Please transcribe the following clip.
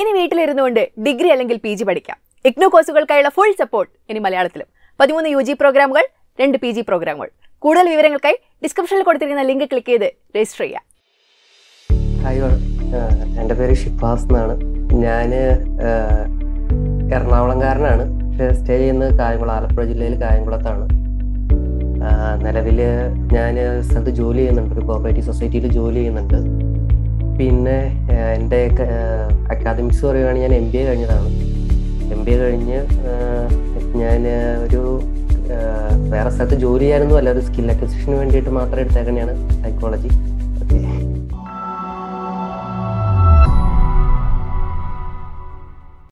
ഇനി വീട്ടിലിരുന്നുകൊണ്ട് ഡിഗ്രി അല്ലെങ്കിൽ പി ജി പഠിക്കാം. ഇഗ്നോ കോഴ്സുകൾക്കായുള്ള ഫുൾ സപ്പോർട്ട് ഇനി മലയാളത്തിലും. പതിമൂന്ന് യു ജി പ്രോഗ്രാമുകൾ രണ്ട് പി ജി പ്രോഗ്രാമുകൾ. കൂടുതൽ വിവരങ്ങൾക്കായി ഡിസ്ക്രിപ്ഷനിൽ കൊടുത്തിരിക്കുന്ന ലിങ്ക് ക്ലിക്ക് ചെയ്ത് രജിസ്റ്റർ ചെയ്യാം എന്റെ പേര് ഷിഫാസ് എന്നാണ്. ഞാൻ എറണാകുളംകാരനാണ്. പക്ഷേ സ്റ്റേ ചെയ്യുന്നത് കായംകുളം ആലപ്പുഴ ജില്ലയിൽ കായംകുളത്താണ്. നിലവിൽ ഞാൻ സ്ഥലത്ത് ജോലി ചെയ്യുന്നുണ്ട്. ഒരു കോപ്പറേറ്റീവ് സൊസൈറ്റിയിൽ ജോലി ചെയ്യുന്നുണ്ട്. പിന്നെ എന്റെ അക്കാദമിക്സ് പറയുകയാണെങ്കിൽ ഞാൻ എം ബി എ കഴിഞ്ഞതാണ്. എം ബി എ കഴിഞ്ഞ് ഞാൻ ഒരു വേറെ സ്ഥലത്ത് ജോലി ചെയ്യാനൊന്നും അല്ല ഒരു സ്കിൽ അക്വസിഷന് വേണ്ടിയിട്ട് മാത്രം എടുത്തേക്കണെയാണ് സൈക്കോളജി